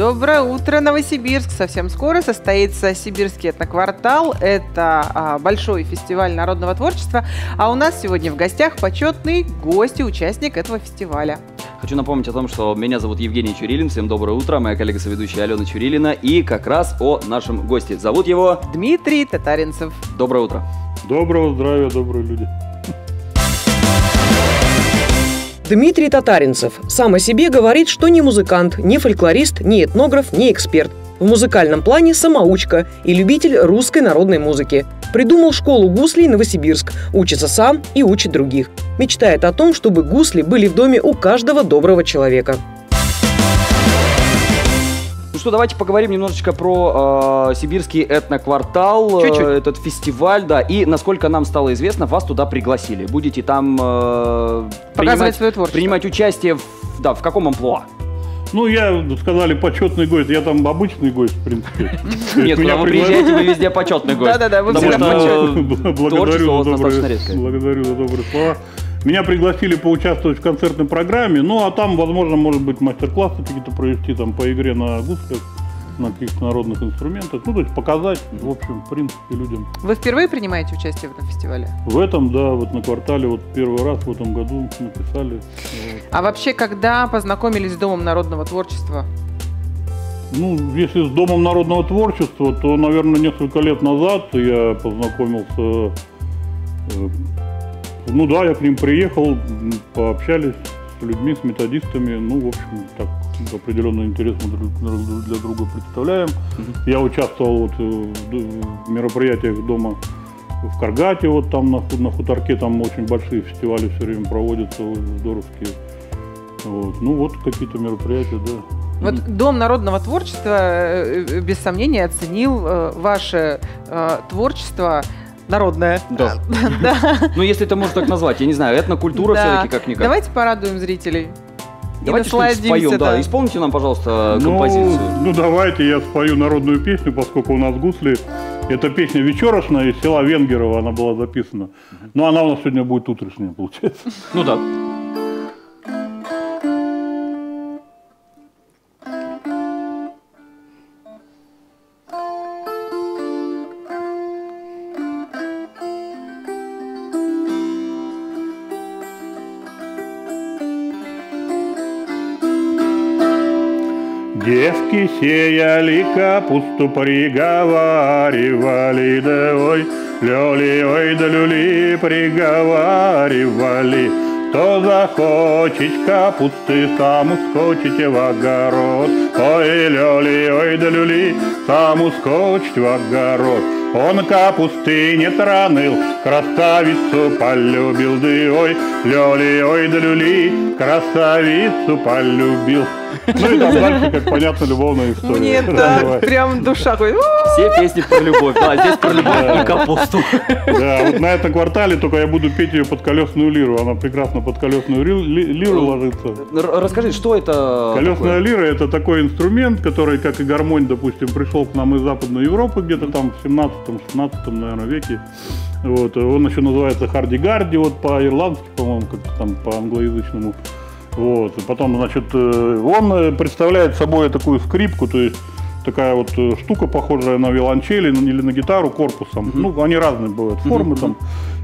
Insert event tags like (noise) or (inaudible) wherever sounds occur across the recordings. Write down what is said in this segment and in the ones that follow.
Доброе утро, Новосибирск. Совсем скоро состоится Сибирский этноквартал. Это а, большой фестиваль народного творчества. А у нас сегодня в гостях почетный гость и участник этого фестиваля. Хочу напомнить о том, что меня зовут Евгений Чурилин. Всем доброе утро. Моя коллега-соведущая Алена Чурилина. И как раз о нашем госте. Зовут его... Дмитрий Татаринцев. Доброе утро. Доброго здравия, добрые люди. Дмитрий Татаринцев сам о себе говорит, что не музыкант, не фольклорист, не этнограф, не эксперт. В музыкальном плане самоучка и любитель русской народной музыки. Придумал школу гуслей Новосибирск, учится сам и учит других. Мечтает о том, чтобы гусли были в доме у каждого доброго человека. Ну что, давайте поговорим немножечко про э, сибирский этноквартал, Чуть-чуть. э, этот фестиваль, да, и насколько нам стало известно, вас туда пригласили. Будете там э, творчество. принимать участие, в, да, в каком амплуа? Ну, я, сказали, почетный гость. Я там обычный гость, в принципе. (laughs) Нет, Меня куда вы пригла- приезжаете, вы везде почетный гость. Да-да-да, вы всегда что почетный. благодарю за добрые слова. Меня пригласили поучаствовать в концертной программе, ну а там, возможно, может быть, мастер-классы какие-то провести там по игре на гуслях, на каких-то народных инструментах. Ну, то есть показать, в общем, в принципе, людям. Вы впервые принимаете участие в этом фестивале? В этом, да, вот на квартале вот первый раз в этом году написали. вот. А вообще, когда познакомились с Домом народного творчества? Ну, если с Домом народного творчества, то, наверное, несколько лет назад я познакомился. Э, Ну да, я к ним приехал, пообщались с людьми, с методистами. Ну, в общем, так определенный интерес мы друг для друга представляем. Я участвовал вот э, в д- в мероприятиях дома в Каргате, вот там на, на хуторке, там очень большие фестивали все время проводятся, вот, здоровские. Вот. Ну вот какие-то мероприятия, да. Вот Дом народного творчества, э, э, без сомнения, оценил э, ваше э, творчество народное. Да. (laughs) Да. Ну, если это можно так назвать, я не знаю, этнокультура Да. все-таки как-никак. Давайте порадуем зрителей. Давайте что-нибудь споем, да. да. Исполните нам, пожалуйста, Ну, композицию. Ну, давайте я спою народную песню, поскольку у нас гусли. Это песня вечерошная из села Венгерово, она была записана. Но она у нас сегодня будет утрешняя, получается. Ну да. Сеяли капусту, приговаривали, да ой, лёли, ой, да люли, приговаривали. Кто захочет капусты, сам ускочите в огород. Ой, лёли, ой, да люли, сам ускочить в огород. Он капусты не транил, красавицу полюбил, да ой, лёли, ой, да люли, красавицу полюбил. Ну и там дальше, как понятно, любовная история. Мне так, прям душа ходит. «У, Все песни про любовь. Да, здесь про любовь и капусту. Да, вот на этом квартале только я буду петь ее под колесную лиру. Она прекрасно под колесную лиру ложится. Р- Расскажи, что это Колесная лира это такой инструмент, который, как и гармонь, допустим, пришел к нам из Западной Европы где-то там в 17-16, наверное, веке. Вот. Он еще называется харди-гарди, вот по-ирландски, по-моему, как-то там по-англоязычному. Вот. И потом, значит, э, он э, представляет собой такую скрипку, то есть такая вот э, штука, похожая на виолончель или на гитару корпусом. Ну, они разные бывают формы там.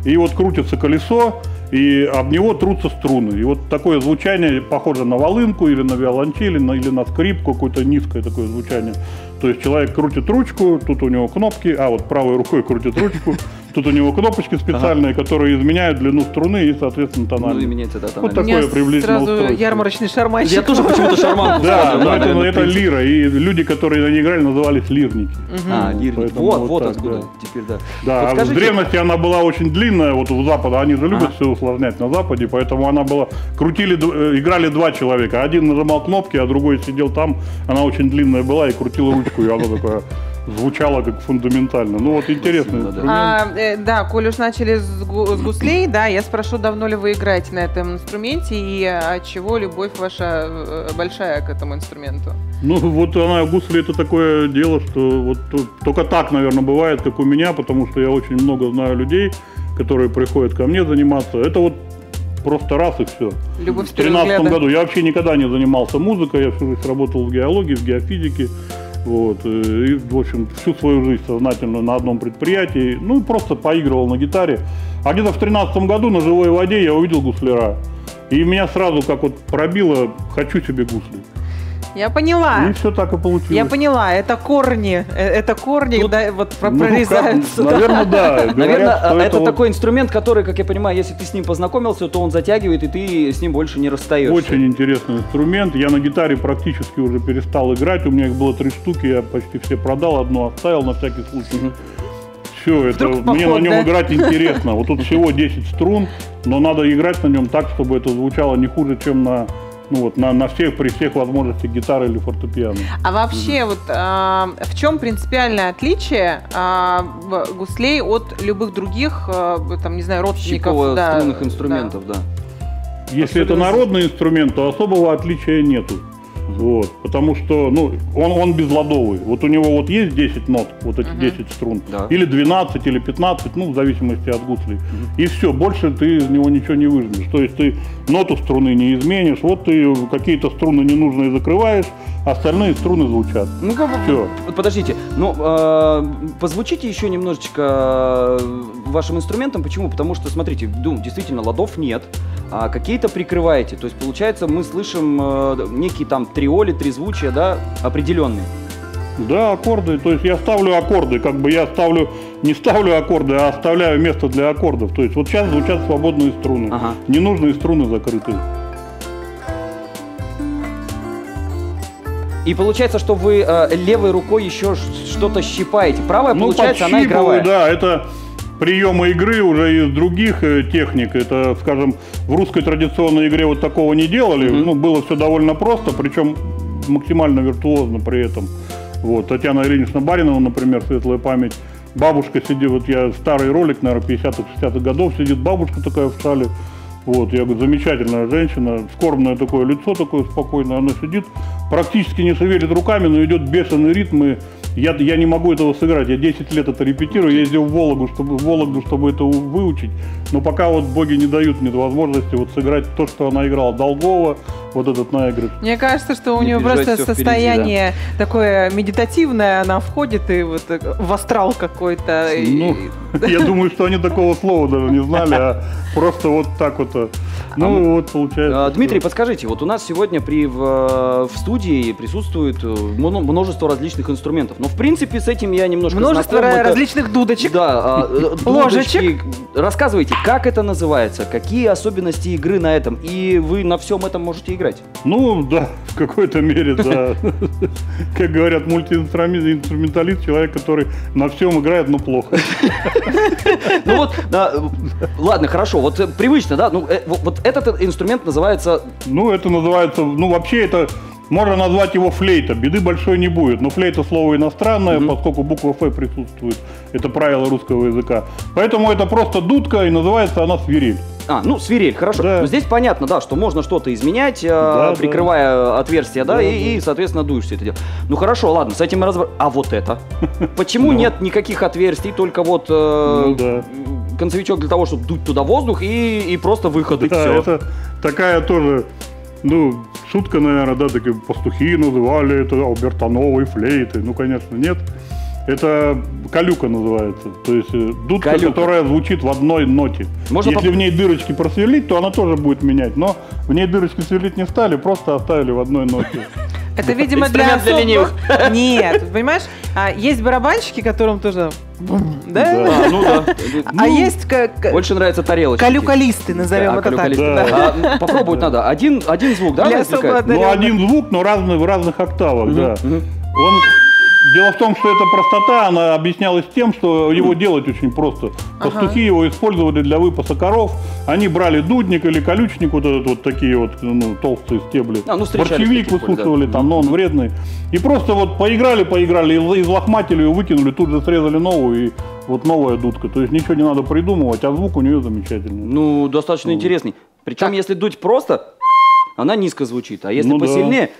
И вот крутится колесо, и об него трутся струны. И вот такое звучание похоже на волынку или на виолончель, или на, или на скрипку, какое-то низкое такое звучание. То есть человек крутит ручку, тут у него кнопки, а вот правой рукой крутит ручку, тут у него кнопочки специальные, которые изменяют длину струны и, соответственно, Ну, и тональность. меняется, да, Вот У тональность. такое меня приблизительно сразу устройство. ярмарочный шарманщик. Я тоже почему-то шарманку Да, но это, наверное, это лира, и люди, которые на ней играли, назывались лирники. А, Вот, лирник. поэтому Вот, вот вот так, откуда. да. Теперь да. Да, Вот в древности она была очень длинная, вот у Запада, они же любят Ага. все усложнять на Западе, поэтому она была, крутили, э, играли два человека, один нажимал кнопки, а другой сидел там, она очень длинная была и крутила ручку, и она такая звучала как фундаментально. Ну вот интересный Спасибо, да. инструмент. А, э, да, коль уж начали с, гу- с гуслей, да, я спрошу, давно ли вы играете на этом инструменте и от чего любовь ваша э, большая к этому инструменту? Ну, вот она, гусли, это такое дело, что вот то- только так, наверное, бывает, как у меня, потому что я очень много знаю людей, которые приходят ко мне заниматься. Это вот просто раз и все. Любовь В с первого 2013 взгляда. году я вообще никогда не занимался музыкой, я всю жизнь работал в геологии, в геофизике. Вот, э, и, в общем, всю свою жизнь сознательно на одном предприятии, ну, просто поигрывал на гитаре. А где-то в 2013 году на живой воде я увидел гусляра. И меня сразу как вот пробило, хочу себе гусли. Я поняла. И все так и получилось. Я поняла, это корни, э, это корни, Тут- да, вот Ну, как, прорезаются. да. Наверное, да. Наверное, (laughs) Говорят, что это, вот такой инструмент, который, как я понимаю, если ты с ним познакомился, то он затягивает, и ты с ним больше не расстаешься. Очень интересный инструмент. Я на гитаре практически уже перестал играть. У меня их было три штуки, я почти все продал, одну оставил на всякий случай. Мгм. Все, это Вдруг мне поход, на нем да? играть (laughs) интересно. Вот тут всего 10 струн, но надо играть на нем так, чтобы это звучало не хуже, чем на ну вот на, на всех при всех возможностях гитары или фортепиано. А вообще, вот а, в чем принципиальное отличие а, гуслей от любых других, а, там, не знаю, родственников? да, струнных да. инструментов, да. Если это Особенность- народный инструмент, то особого отличия нету. Вот, потому что, ну, он, он безладовый. Вот у него вот есть 10 нот, вот эти Мгм. 10 струн, Да. или 12, или 15, ну, в зависимости от гуслей. И все, больше ты из него ничего не выжмешь. То есть ты ноту струны не изменишь, вот ты какие-то струны ненужные закрываешь, остальные струны звучат. Ну, как Всё. подождите, ну, э, позвучите еще немножечко вашим инструментом. Почему? Потому что, смотрите, ну, действительно, ладов нет, а какие-то прикрываете. То есть, получается, мы слышим э, некие там триоли, трезвучия, да, определенные. Да, аккорды. То есть я ставлю аккорды, как бы я ставлю, не ставлю аккорды, а оставляю место для аккордов. То есть вот сейчас звучат свободные струны. Ага. Ненужные струны закрыты. И получается, что вы э, левой рукой еще что-то щипаете. Правая, Ну, получается, она игровая. Да, это приемы игры уже из других э, техник. Это, скажем, в русской традиционной игре вот такого не делали. Мгм. Ну, было все довольно просто, причем максимально виртуозно при этом. Вот, Татьяна Ильинична Баринова, например, светлая память. Бабушка сидит, вот я старый ролик, наверное, 50-х, 60-х годов, сидит бабушка такая в шале. Вот, я говорю, замечательная женщина, скорбное такое лицо такое спокойное, она сидит, практически не шевелит руками, но идет бешеный ритм, и я, я не могу этого сыграть, я 10 лет это репетирую, ездил в Вологду, чтобы, в Вологду, чтобы это выучить, но пока вот боги не дают мне возможности вот сыграть то, что она играла, Долгова, вот этот наигрыш. Мне кажется, что у Не нее просто всё впереди, состояние такое медитативное, она входит и вот э, в астрал какой-то. и- Ну, (laughs) я думаю, что они такого слова даже не знали, а просто вот так вот. а. Ну, А, вот получается. А, Дмитрий, что- подскажите, вот у нас сегодня при, в, э, в студии присутствует э, множество различных инструментов. Но в принципе с этим я немножко Множество знаком. Различных дудочек. Да, а, э, (laughs) Ложечек. дудочки. Рассказывайте, как это называется, какие особенности игры на этом, и вы на всем этом можете играть. Ну, да, в какой-то мере, да. (laughs) Как говорят, мультиинструменталист, человек, который на всем играет, но плохо. Ну вот, ладно, хорошо, вот э, привычно, да, ну э, вот этот инструмент называется Ну, это называется, ну, вообще это можно назвать его флейта. Беды большой не будет. Но флейта слово иностранное, Мгм. поскольку буква Ф присутствует. Это правило русского языка. Поэтому это просто дудка, и называется она свирель. А, ну, свирель, хорошо. Да. Но здесь понятно, да, что можно что-то изменять, э, Да, да. прикрывая отверстие, да, Да, и, да. и, соответственно, дуешь все это дело. Ну хорошо, ладно, с этим мы разобрались. А вот это? (laughs) Почему Ну. нет никаких отверстий, только вот э, Ну да. концевичок для того, чтобы дуть туда воздух и, и просто выход, и Да, все. это такая тоже, ну, шутка, наверное, да, такие пастухи называли это Албертановой флейтой. Ну, конечно, нет. Это калюка называется. То есть э, дудка, Калюка. которая звучит в одной ноте. Можно Если поп- в ней дырочки просверлить, то она тоже будет менять. Но в ней дырочки сверлить не стали, просто оставили в одной ноте. (laughs) Это, видимо, для Инструмент для особых- ленивых. (laughs) Нет, понимаешь, а, есть барабанщики, которым тоже... Да? А, ну да. А Ну, есть ка- ка- Больше нравится тарелочки. калюкалисты, назовем это так. А, попробовать надо. Один, один звук, да? Ну, один звук, но в разных октавах, да. Он... Дело в том, что эта простота, она объяснялась тем, что его делать очень просто. Пастухи его использовали для выпаса коров. Они брали дудник или колючник, вот этот вот такие вот ну, толстые стебли. А, ну, такие поле, да. высушивали там, но он вредный. И просто вот поиграли, поиграли, из- излохматили ее, выкинули, тут же срезали новую, и вот новая дудка. То есть ничего не надо придумывать, а звук у нее замечательный. Ну, достаточно интересный. Причем, если дуть просто, она низко звучит. А если Ну посильнее, Да,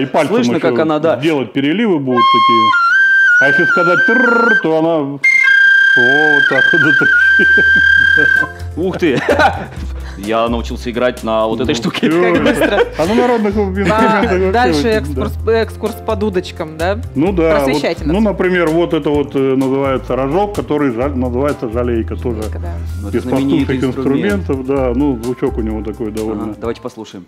и пальцем Слышно, еще как она, да. делать переливы будут такие. А если сказать «трррр», то она О, вот так вот. Ух ты! (laughs) Я научился играть на вот этой штуке. Как быстро. А на народных А, инструментах вообще Дальше да. экскурс, экскурс по дудочкам, да? Ну да, вот, Просвещайте нас. ну, например, вот это вот э, называется рожок, который жаль- называется жалейка тоже. Да. Ну, Из пастушек инструмент. инструментов, да, ну, звучок у него такой довольно. Ага, Давайте послушаем.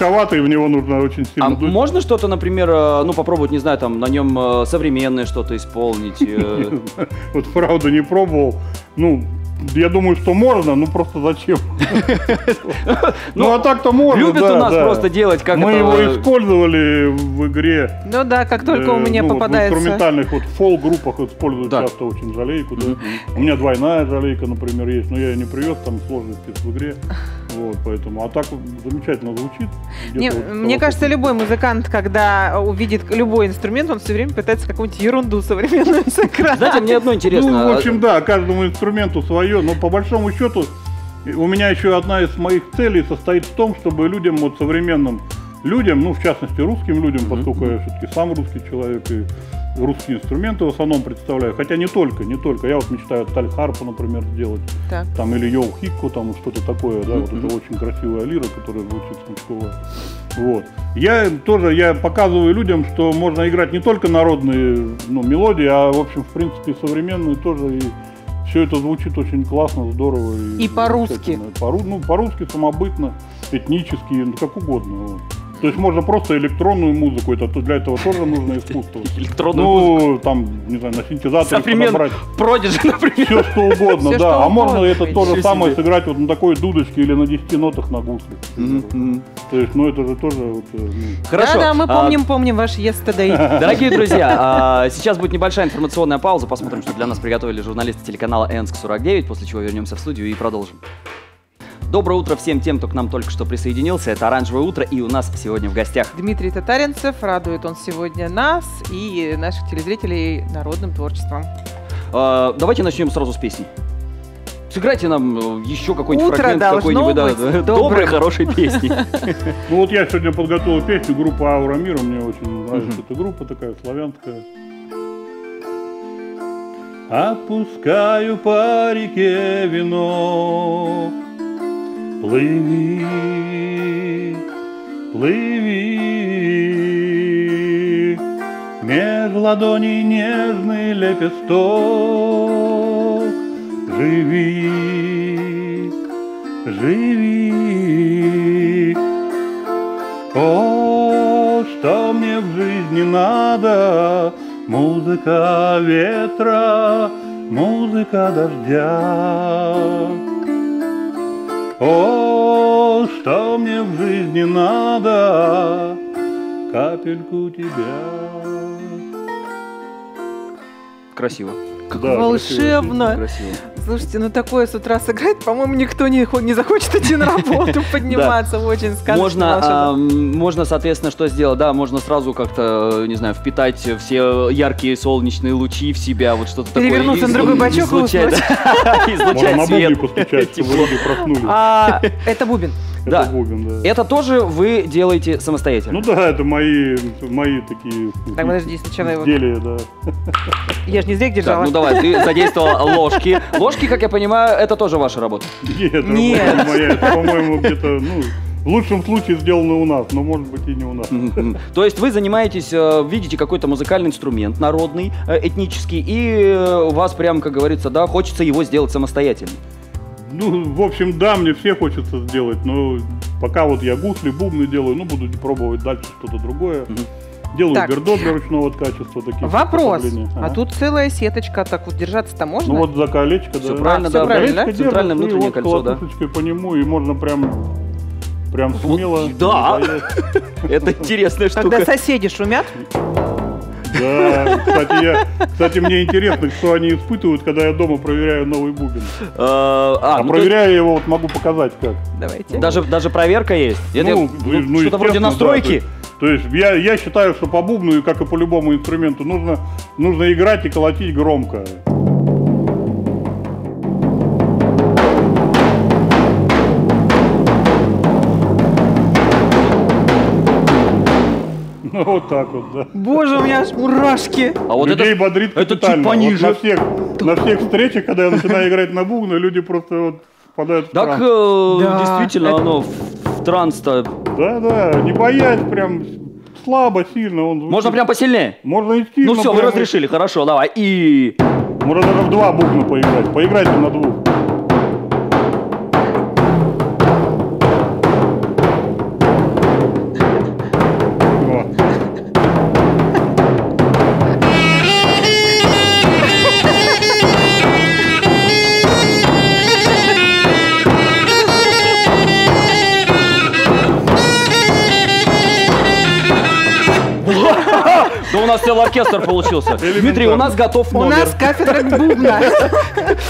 Ну, рисковатый, в него нужно очень А сильно дуть. можно что-то, например, э, ну попробовать, не знаю, там на нем э, современное что-то исполнить? (laughs) э, Вот правда не пробовал. Ну, я думаю, что можно, ну просто зачем? (laughs) Ну, а так-то можно, Любят у нас просто делать, как Мы его использовали в игре. Ну да, как только у меня ну, вот В попадается. инструментальных вот фол-группах используют часто очень жалейку. У меня двойная жалейка, например, есть, но я ее не привез, там сложности в игре. (laughs) Вот, поэтому. А так замечательно звучит. Вот мне совокупность. кажется, любой музыкант, когда увидит любой инструмент, он все время пытается какую-нибудь ерунду современную (laughs) сыграть. Знаете, мне одно интересно. Ну, в а, общем, да, каждому инструменту свое, но по большому счету у меня еще одна из моих целей состоит в том, чтобы людям, вот современным людям, ну, в частности, русским людям, поскольку я все-таки сам русский человек и русские инструменты в основном представляю, хотя не только, не только. Я вот мечтаю тальхарпу, например, сделать, Так. там, или йоу хикку, там, что-то такое, да, вот Мгм. это очень красивая лира, которая звучит смычковая. Вот. Я тоже, я показываю людям, что можно играть не только народные ну, мелодии, а, в общем, в принципе, современные тоже. И все это звучит очень классно, здорово. И по-русски. замечательно. По-ру- ну, по-русски, самобытно, этнически, ну, как угодно. вот. То есть можно просто электронную музыку, это то- для этого тоже нужно искусство. (laughs) Электронную музыку. Ну, там, не знаю, на синтезаторе Современный подобрать Продиджи, (laughs) например. все что угодно, Всё, да. что а можно это то же самое себе. сыграть вот на такой дудочке или на 10 нотах на гусле. Мгм. То есть, ну это же тоже вот, э, ну, Хорошо. Да-да, мы а, помним, помним ваш yesterday. (laughs) Дорогие друзья, а, сейчас будет небольшая информационная пауза. Посмотрим, что для нас приготовили журналисты телеканала Энск-49, после чего вернемся в студию и продолжим. Доброе утро всем тем, кто к нам только что присоединился. Это «Оранжевое утро», и у нас сегодня в гостях Дмитрий Татаринцев, радует он сегодня нас и наших телезрителей народным творчеством. А, Давайте начнем сразу с песни. Сыграйте нам э, еще какой-нибудь Утро фрагмент какой-нибудь да, добрым. доброй, хорошей песни. Ну вот я сегодня подготовил песню группы Аура Мира, мне очень нравится эта группа такая славянская. Отпускаю по реке вино, плыви, плыви, меж ладоней нежный лепесток, живи, живи. О, что мне в жизни надо, музыка ветра, музыка дождя. О, что мне в жизни надо, капельку тебя. Красиво. Как Да, волшебно. Красиво. Слушайте, ну такое с утра сыграть, по-моему, никто не, не захочет идти на работу, (laughs) (laughs) подниматься. Очень сказочно Можно, можно, соответственно, что сделать? Да, можно сразу как-то, не знаю, впитать все яркие солнечные лучи в себя, вот что-то такое. Перевернуться на другой бочок и излучать, на (laughs) бубне свет, постучать, чтобы люди проснулись. А, это бубен. Это да. бубен, да. Это тоже вы делаете самостоятельно? Ну да, это мои, мои такие Так, подожди, сначала его... изделия, да. Я же не зря Так, держала. ну давай, ты задействовал ложки. Ложки, как я понимаю, это тоже ваша работа. Нет, это Нет. работа не моя, это, по-моему, где-то, ну, в лучшем случае сделано у нас, но может быть и не у нас. То есть вы занимаетесь, э, видите какой-то музыкальный инструмент народный, э, этнический, и э, у вас прям, как говорится, да, хочется его сделать самостоятельно. Ну, в общем, да, мне все хочется сделать, но пока вот я гусли, бубны делаю, ну, буду пробовать дальше что-то другое. Мгм. Делаю Так. бердо для ручного качества. Такие Вопрос. А Ага. тут целая сеточка, так вот держаться-то можно? Ну вот за колечко, Всё да. правильно, А, да. правильно, Колечко да? Центральное ну и внутреннее вот кольцо, да. колотушечкой по нему, и можно прям, прям Вот, смело. да. не боясь. (laughs) Это интересная Когда штука. соседи шумят, Да, кстати, я, кстати, мне интересно, что они испытывают, когда я дома проверяю новый бубен. Э, А, А ну, проверяю его, вот могу показать как. давайте. то есть даже, даже проверка есть? Ну, ну, ну, что-то вроде естественно, да, настройки? То есть я, я считаю, что по бубну, и как и по любому инструменту, нужно, нужно играть и колотить громко. (laughs) Вот так вот, да. Боже, у меня аж мурашки. А вот Людей это... бодрит это чуть капитально. Вот пониже. на, всех, на всех встречах, когда я начинаю играть на бубны, люди просто вот впадают в Так транс. э, Да, действительно, это- оно в, в транс-то. Да-да, не боясь прям слабо, сильно. Он звучит. Можно прям посильнее. Можно и сильно. Ну все, вы разрешили, хорошо, давай. И... Можно даже в два бубна поиграть. Поиграйте на двух. Нас целый оркестр получился. Дмитрий, у нас готов У номер. нас кафедра бубна.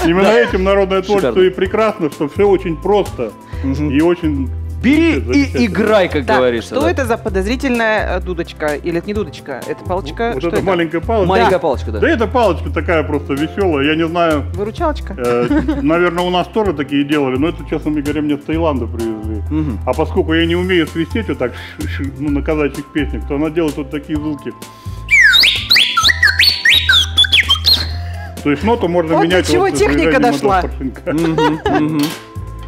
Именно этим народное творчество и прекрасно, что все очень просто и очень Бери и играй, как Так, говорится. что да. это за подозрительная э, дудочка? Или это не дудочка? Это палочка? вот Что эта это? маленькая палочка. Маленькая Да. палочка, да. Да эта палочка такая просто веселая. Я не знаю, Выручалочка? э, наверное, у нас тоже такие делали, но это, честно говоря, мне с Таиланда привезли. Мгм. А поскольку я не умею свистеть вот так, ну, на казачьих песнях, то она делает вот такие звуки. То есть ноту можно Вот до менять. чего вот техника дошла.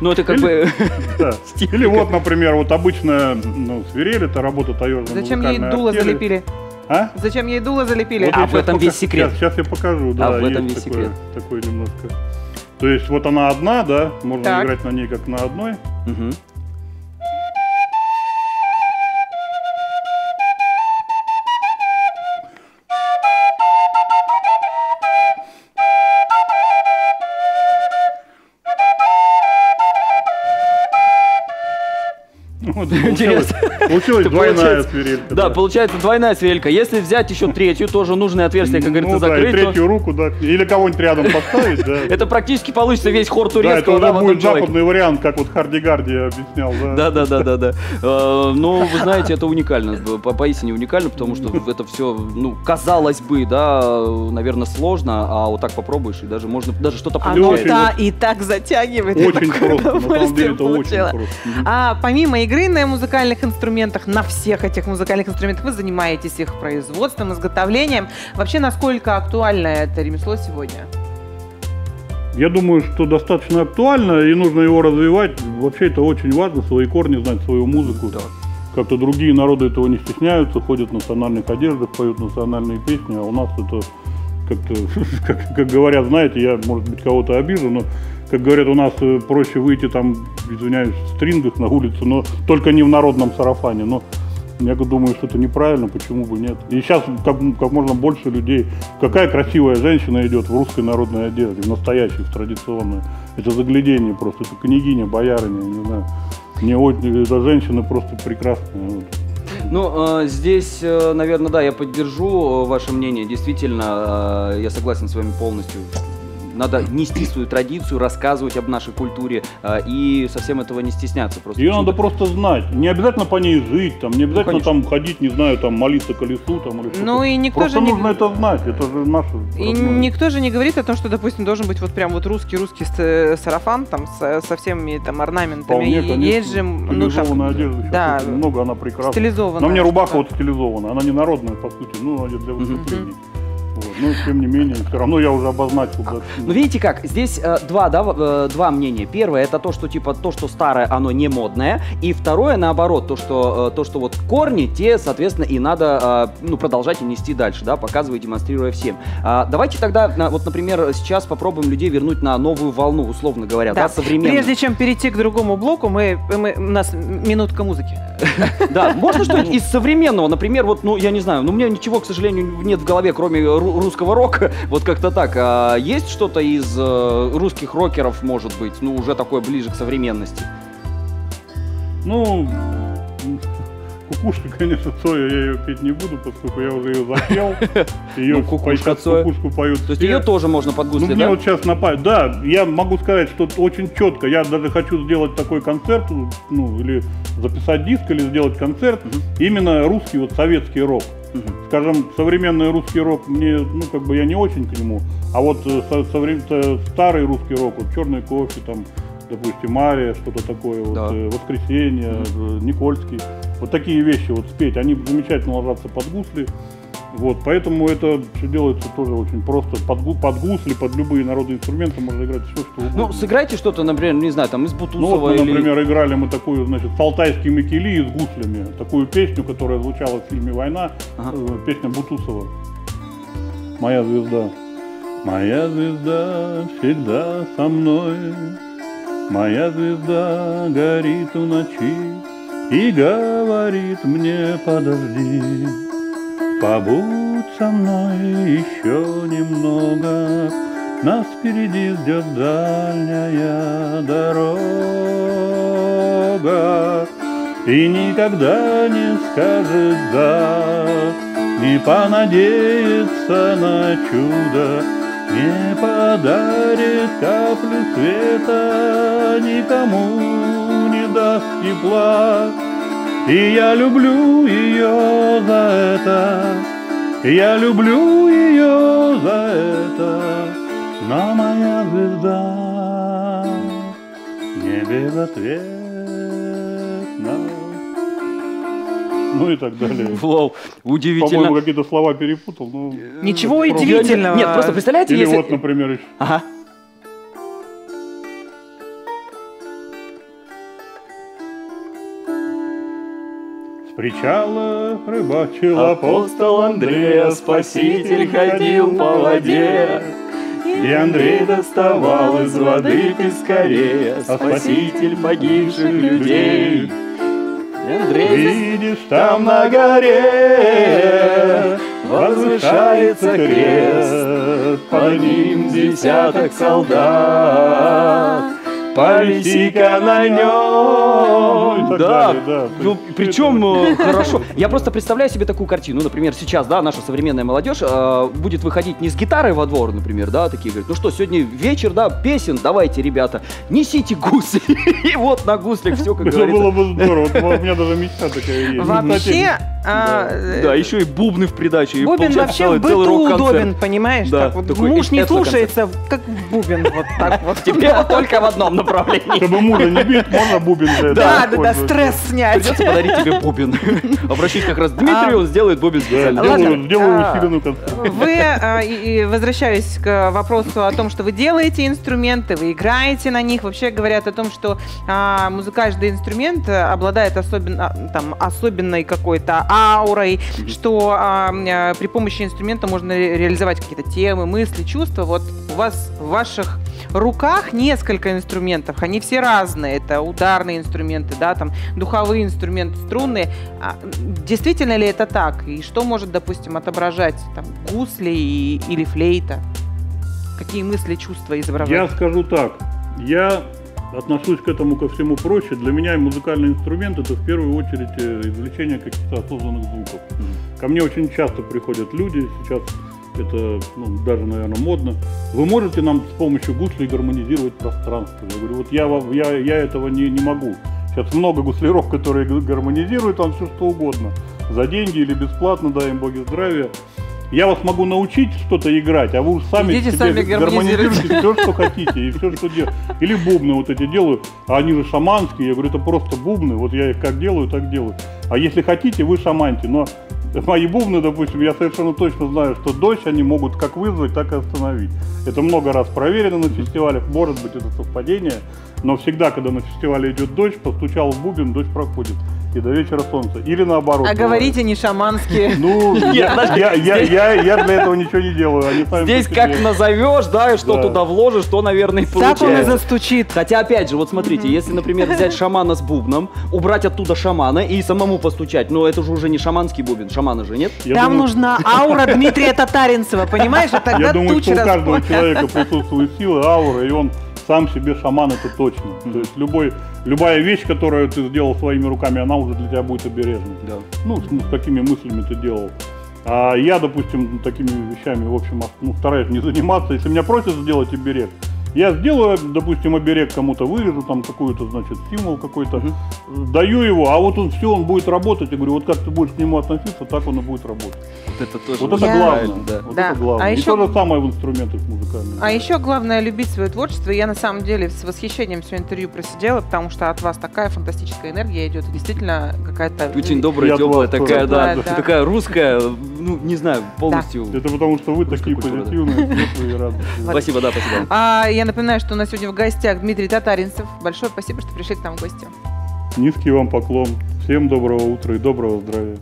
Ну это как бы... (laughs) Да. Или вот, например, вот обычная ну, свирель, это работа таежная Зачем ей дуло залепили? А? Зачем ей дуло залепили? Вот А в этом пока- весь секрет. Сейчас, сейчас я покажу, да. А в этом весь такое, секрет. Такое немножко. То есть вот она одна, да, можно Так. играть на ней как на одной. Мгм. Вот, получилось, Интересно. (laughs) получилась Это двойная свирелька. Да, получается двойная свирелька. Если взять еще третью, тоже нужное отверстие, как говорится, ну, закрыть, третью руку, да. Или кого-нибудь рядом поставить, да. (laughs) это практически получится весь хор Да, это турецкого, да, одном будет западный вариант, как вот Харди Гарди объяснял, да. Да, да, да, да. (laughs) Э, Ну, вы знаете, это уникально, по- поистине уникально, потому что это все, ну, казалось бы, да, наверное, сложно, а вот так попробуешь, и даже можно даже что-то Оно и так затягивает. Очень просто, на самом деле это очень просто. А помимо игры на музыкальных инструментах, на всех этих музыкальных инструментах, вы занимаетесь их производством, изготовлением. Вообще, насколько актуально это ремесло сегодня? Я думаю, что достаточно актуально и нужно его развивать. Вообще это очень важно, свои корни знать, свою музыку. Да. Как-то другие народы этого не стесняются, ходят в национальных одеждах, поют национальные песни, а у нас это как-то, (laughs) как, как говорят, знаете, я, может быть, кого-то обижу, но, как говорят, у нас э, проще выйти там, извиняюсь, в стрингах на улицу, но только не в народном сарафане. Но я думаю, что это неправильно, почему бы нет. И сейчас как, как можно больше людей. Какая красивая женщина идет в русской народной одежде, в настоящей, в традиционной. Это заглядение просто, это княгиня, боярыня, не знаю. Очень, эта женщина просто прекрасная. вот. Ну, э, здесь, наверное, да, я поддержу э, ваше мнение. Действительно, э, я согласен с вами полностью. Надо нести свою традицию, рассказывать об нашей культуре э, и совсем этого не стесняться. Просто Ее надо просто знать. Не обязательно по ней жить, там, не обязательно конечно. там ходить, не знаю, там молиться колесу там, или что-то. Ну и никто Просто же не... нужно это знать, это же наше. И родное. никто же не говорит о том, что, допустим, должен быть вот прям вот русский-русский с- сарафан там со, со всеми там орнаментами. Вполне, И конечно. Есть же, ну там, Стилизованная одежда сейчас да, очень много, она прекрасна. стилизованная. Но мне рубаха вот стилизованная, она не народная, по сути, ну, она для выступлений. Вот. Но, тем не менее, все равно я уже обозначил. да. Ну, видите как, здесь э, два, да, э, два мнения. Первое, это то, что, типа, то, что старое, оно не модное. И второе, наоборот, то, что, э, то, что вот корни, те, соответственно, и надо, э, ну, продолжать и нести дальше, да, показывая, демонстрируя всем. А, давайте тогда, на- вот, например, сейчас попробуем людей вернуть на новую волну, условно говоря, да, Да. современную. Прежде чем перейти к другому блоку, мы, мы- у нас минутка музыки. (laughs) Да, можно что-нибудь из современного, например, вот, ну, я не знаю, ну, у меня ничего, к сожалению, нет в голове, кроме ру- русского рока, (laughs) вот как-то так. А есть что-то из э, русских рокеров, может быть, ну, уже такое ближе к современности? Ну, кукушка, (laughs) конечно, Цоя, я ее петь не буду, поскольку я уже ее запел. (laughs) Ее Ну, кукушка Цоя. кукушку поют То есть ее тоже можно под Ну, гусли, мне да? вот сейчас напасть. Да, я могу сказать, что очень четко. Я даже хочу сделать такой концерт, ну, или записать диск, или сделать концерт. Именно русский, вот советский рок. Мгм. Скажем, современный русский рок мне, ну, как бы я не очень к нему. А вот э, со- э, старый русский рок, вот черный кофе, там, допустим, Мария, что-то такое, вот, Да. э, Воскресенье, э, Никольский. вот такие вещи вот спеть, они замечательно ложатся под гусли. Вот, поэтому это все делается тоже очень просто. Под, гу- под гусли, под любые народные инструменты можно играть все, что угодно. Ну, сыграйте что-то, например, не знаю, там из Ну Бутусова вот мы, или... например, играли мы такую, значит, с алтайским Микели с гуслями. Такую песню, которая звучала в фильме «Война», Ага. э, песня Бутусова. «Моя звезда». Моя звезда всегда со мной, Моя звезда горит в ночи И говорит мне подожди, Побудь со мной еще немного, Нас впереди ждет дальняя дорога. И никогда не скажет «да», Не понадеется на чудо, Не подарит каплю света, Никому не даст тепла. И я люблю ее за это, Я люблю ее за это, Но моя звезда не безответна. Ну и так далее. Вау, удивительно. По-моему, какие-то слова перепутал. Ну, Ничего удивительного. Нет, просто представляете, Или если... вот, например, еще. Ага. Причала рыбачил Апостол Андрея, Спаситель, ходил по воде. И Андрей доставал из воды пескарея, Спаситель погибших людей. Андрей Видишь, там на горе возвышается крест, Под ним десяток солдат. Повиси-ка на нем. Да, далее, да. Ну, причем э, хорошо. Я просто представляю себе такую картину. Например, сейчас, да, наша современная молодежь э, будет выходить не с гитарой во двор, например, да, такие говорят, ну что, сегодня вечер, да, песен, давайте, ребята, несите гусли. (laughs) И вот на гуслях все, как Это говорится. было бы здорово. У меня даже мечта такая есть. Вообще, а, Да, э, еще и бубны в придачу. и Бубен вообще в быту удобен, понимаешь? Да, так вот такой муж не слушается, как бубен, вот так вот. Тебе только в одном направлении. Чтобы мужа не бить, можно бубен это Да, да, да, стресс снять. Придется подарить тебе бубен. Обращусь как раз к Дмитрию, он сделает бубен специально. Ладно. сделаю, сделаю А, усиленную концерт. Вы, а, возвращаюсь к вопросу о том, что вы делаете инструменты, вы играете на них. Вообще говорят о том, что а, каждый инструмент обладает особенно, там, особенной какой-то аурой, что при помощи инструмента можно ре- реализовать какие-то темы, мысли, чувства. Вот у вас в ваших руках несколько инструментов, они все разные. Это ударные инструменты, да, там духовые инструменты, струнные. А, действительно ли это так? И что может, допустим, отображать там гусли и- или флейта? Какие мысли, чувства Я изображать? скажу так. Я отношусь к этому ко всему проще. Для меня музыкальный инструмент это в первую очередь э, извлечение каких-то осознанных звуков. Ко мне очень часто приходят люди, сейчас это ну, даже, наверное, модно. Вы можете нам с помощью гуслей гармонизировать пространство? Я говорю, вот я, я, я этого не, не могу. Сейчас много гусляров, которые гармонизируют там все что угодно. За деньги или бесплатно, дай им боги здравия. Я вас могу научить что-то играть, а вы уж сами Идите себе сами гармонизируйте все, что хотите, и все, что делаете. Или бубны вот эти делаю, а они же шаманские. Я говорю, это просто бубны, вот я их как делаю, так делаю. А если хотите, вы шаманьте. Но мои бубны, допустим, я совершенно точно знаю, что дождь они могут как вызвать, так и остановить. Это много раз проверено на фестивалях, может быть, это совпадение, но всегда, когда на фестивале идет дождь, постучал в бубен, дождь проходит. И до вечера солнце. Или наоборот. А бывает. говорите не шаманские. (laughs) Ну, я, я, я, здесь- я, я для этого ничего не делаю. Они сами Здесь как назовешь, да, и что Да. туда вложишь, то, наверное, и Так он и получается. застучит. Хотя, опять же, вот смотрите, если, например, взять (laughs) шамана с бубном, убрать оттуда шамана и самому постучать, но это же уже не шаманский бубен, шамана же нет? Я Там думаю- нужна (laughs) аура Дмитрия Татаринцева, понимаешь? Тогда Я думаю, что у каждого человека присутствует сила, аура, и он сам себе шаман, это точно. То есть любой, любая вещь, которую ты сделал своими руками, она уже для тебя будет обережной. Да. Ну, с, с какими мыслями ты делал. А я, допустим, такими вещами, в общем, ну, стараюсь не заниматься. Если меня просят сделать оберег, Я сделаю, допустим, оберег кому-то вырежу, там какой-то, значит, символ какой-то, Мгм. э, даю его, а вот он все, он будет работать. Я говорю, вот как ты будешь к нему относиться, так он и будет работать. Вот это тоже Вот это Я- главное. да. Вот Да. это главное. А И еще- то же самое в инструментах музыкальных. А еще главное любить свое творчество. Я на самом деле с восхищением все интервью просидела, потому что от вас такая фантастическая энергия идет. И действительно какая-то... Очень добрая, теплая, такая, да, Теплая, да. такая русская, ну, не знаю, полностью. Это потому что вы Русская такие культура, да. позитивные, светлые и радостные. Спасибо, да, спасибо. А я напоминаю, что у нас сегодня в гостях Дмитрий Татаринцев. Большое спасибо, что пришли к нам в гости. Низкий вам поклон. Всем доброго утра и доброго здравия.